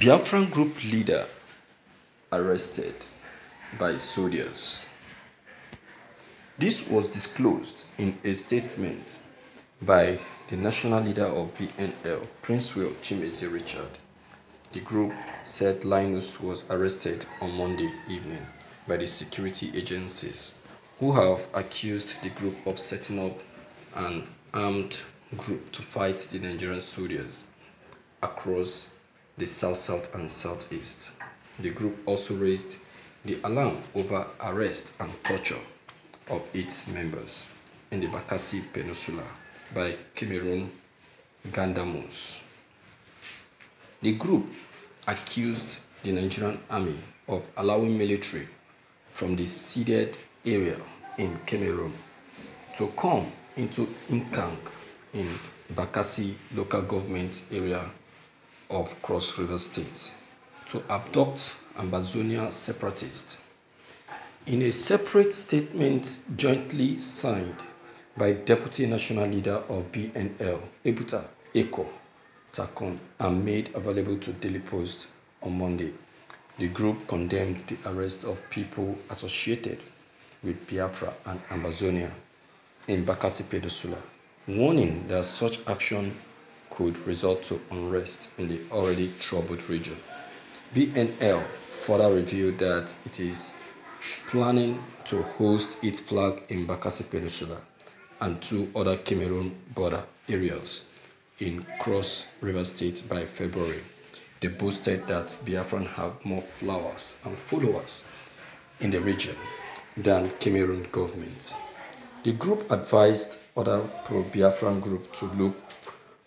Biafran group leader arrested by soldiers. This was disclosed in a statement by the national leader of BNL, Prince Will Chimezi Richard. The group said Linus was arrested on Monday evening by the security agencies, who have accused the group of setting up an armed group to fight the Nigerian soldiers across the South South and Southeast. The group also raised the alarm over arrest and torture of its members in the Bakassi Peninsula by Cameroon gendarmes. The group accused the Nigerian army of allowing military from the ceded area in Cameroon to come into Ikang in Bakassi local government area of Cross River State to abduct Ambazonia separatists. In a separate statement jointly signed by Deputy National Leader of BNL, Ebuta Akor Takon, and made available to Daily Post on Monday, the group condemned the arrest of people associated with Biafra and Ambazonia in Bakassi Peninsula, warning that such action could result to unrest in the already troubled region. BNL further revealed that it is planning to host its flag in Bakassi Peninsula and two other Cameroon border areas in Cross River State by February. They boasted that Biafran have more flowers and followers in the region than Cameroon government. The group advised other pro-Biafran groups to look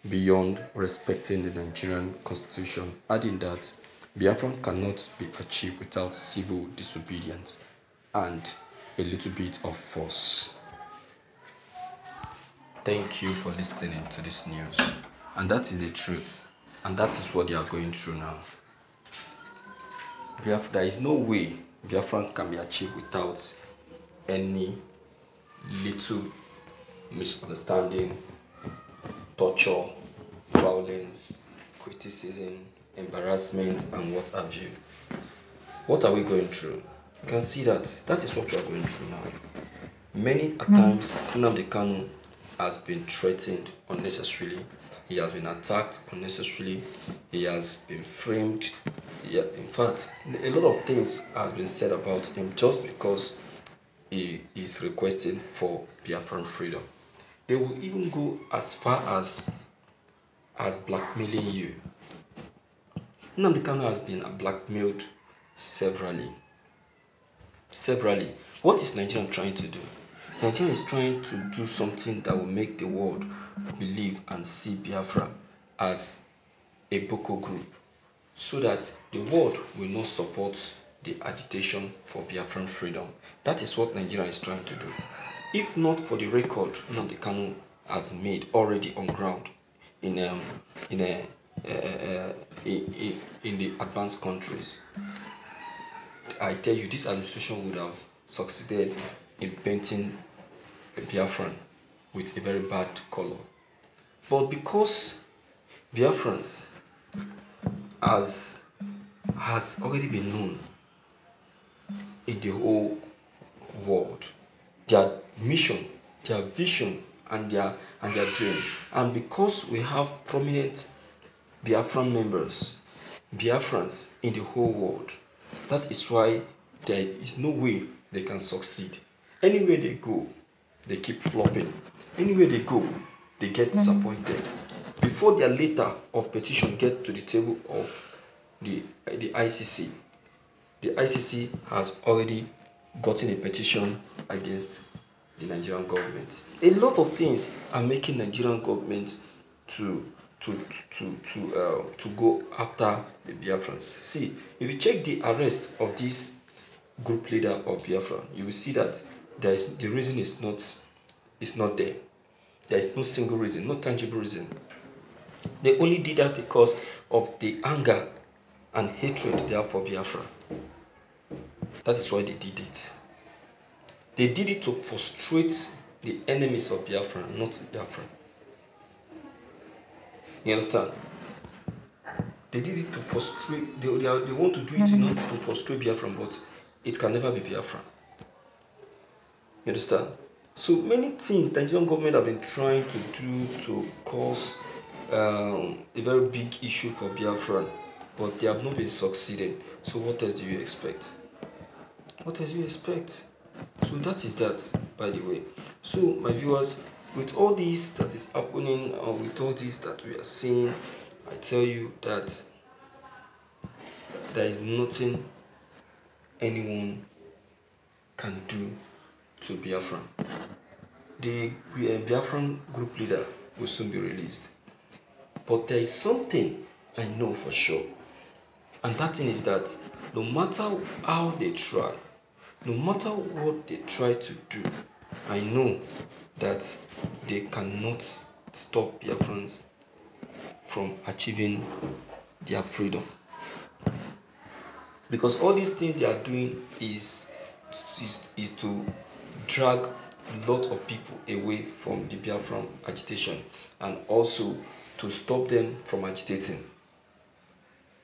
beyond respecting the Nigerian constitution, adding that Biafran cannot be achieved without civil disobedience and a little bit of force. Thank you for listening to this news. And that is the truth. And that is what they are going through now. Biafra, there is no way Biafran can be achieved without any little misunderstanding, torture, violence, criticism, embarrassment, and what have you. What are we going through? You can see that that is what we are going through now. Many a hmm. times, Nnamdi Kanu has been threatened unnecessarily. He has been attacked unnecessarily. He has been framed. Yeah, in fact, a lot of things has been said about him just because he is requesting for Biafran freedom. They will even go as far as as blackmailing you. Nnamdi Kanu has been blackmailed severally. Severally. What is Nigeria trying to do? Nigeria is trying to do something that will make the world believe and see Biafra as a Boko group so that the world will not support the agitation for Biafran freedom. That is what Nigeria is trying to do. If not for the record Nnamdi Kanu has made already on ground in um, in a uh, uh, in, in the advanced countries, I tell you, this administration would have succeeded in painting a Biafran with a very bad color. But because Biafrans has, has already been known in the whole world, their mission, their vision, and their and their dream, and because we have prominent Biafran members, Biafrans in the whole world, that is why there is no way they can succeed. Anywhere they go, they keep flopping. Anywhere they go, they get mm-hmm. disappointed. Before their letter of petition get to the table of the, the ICC, the ICC has already gotten a petition against the Nigerian government. A lot of things are making Nigerian government to to to to uh, to go after the Biafrans. See, if you check the arrest of this group leader of Biafra, you will see that there is the reason is not is not there. There is no single reason, no tangible reason. They only did that because of the anger and hatred they have for Biafra. That is why they did it. They did it to frustrate the enemies of Biafra, not Biafra. You understand? They did it to frustrate, they, they, are, they want to do it not to frustrate Biafran, but it can never be Biafran. You understand? So many things the Nigerian government have been trying to do to cause um, a very big issue for Biafran, but they have not been succeeding. So what else do you expect? What else do you expect? So that is that, by the way. So my viewers, with all this that is happening, or with all this that we are seeing, I tell you that there is nothing anyone can do to Biafran. The uh, Biafran group leader will soon be released. But there is something I know for sure. And that thing is that no matter how they try, no matter what they try to do, I know that they cannot stop Biafrans from achieving their freedom. Because all these things they are doing is, is, is to drag a lot of people away from the Biafran agitation and also to stop them from agitating.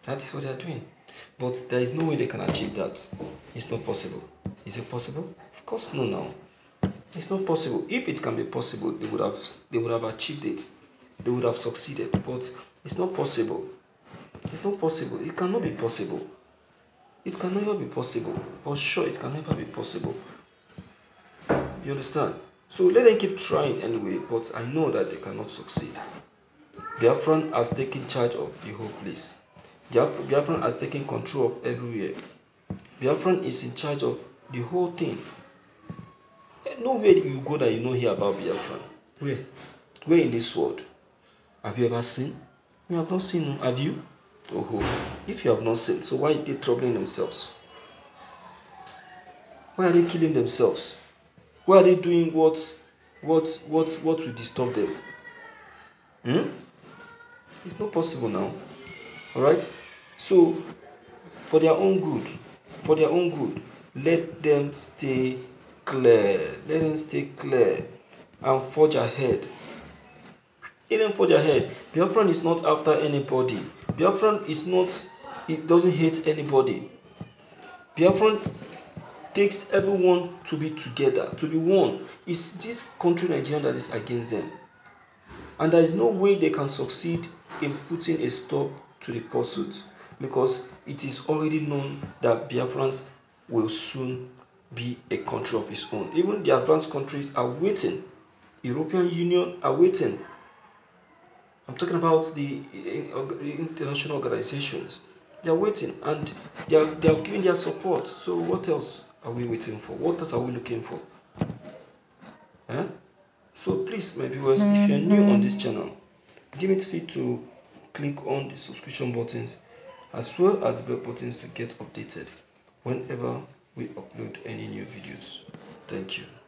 That is what they are doing. But there is no way they can achieve that. It's not possible. Is it possible? Of course no now. It's not possible. If it can be possible, they would have they would have achieved it. They would have succeeded. But it's not possible. It's not possible. It cannot be possible. It can never be possible. For sure, it can never be possible. You understand? So let them keep trying anyway, but I know that they cannot succeed. Biafran has taken charge of the whole place. Biafran has taken control of everywhere. Biafran is in charge of the whole thing. Eh, nowhere you go that you don't hear about Biafran. Where? Where in this world? Have you ever seen? You have not seen, have you? Oh, if you have not seen, so why are they troubling themselves? Why are they killing themselves? Why are they doing what, what, what, what will disturb them? Hmm? It's not possible now. All right. So, for their own good, for their own good, let them stay clear. Let them stay clear and forge ahead. Let them forge ahead. Biafran is not after anybody. Biafran is not, it doesn't hate anybody. Biafran takes everyone to be together, to be one. It's this country, Nigeria, that is against them. And there is no way they can succeed in putting a stop to the pursuit because it is already known that Biafrans will soon be a country of its own. Even the advanced countries are waiting. European Union are waiting. I'm talking about the international organizations. They are waiting and they are, they have given their support. So what else are we waiting for? What else are we looking for? Eh? So please, my viewers, if you're new on this channel, give it free to click on the subscription buttons as well as the bell buttons to get updated whenever we upload any new videos. Thank you.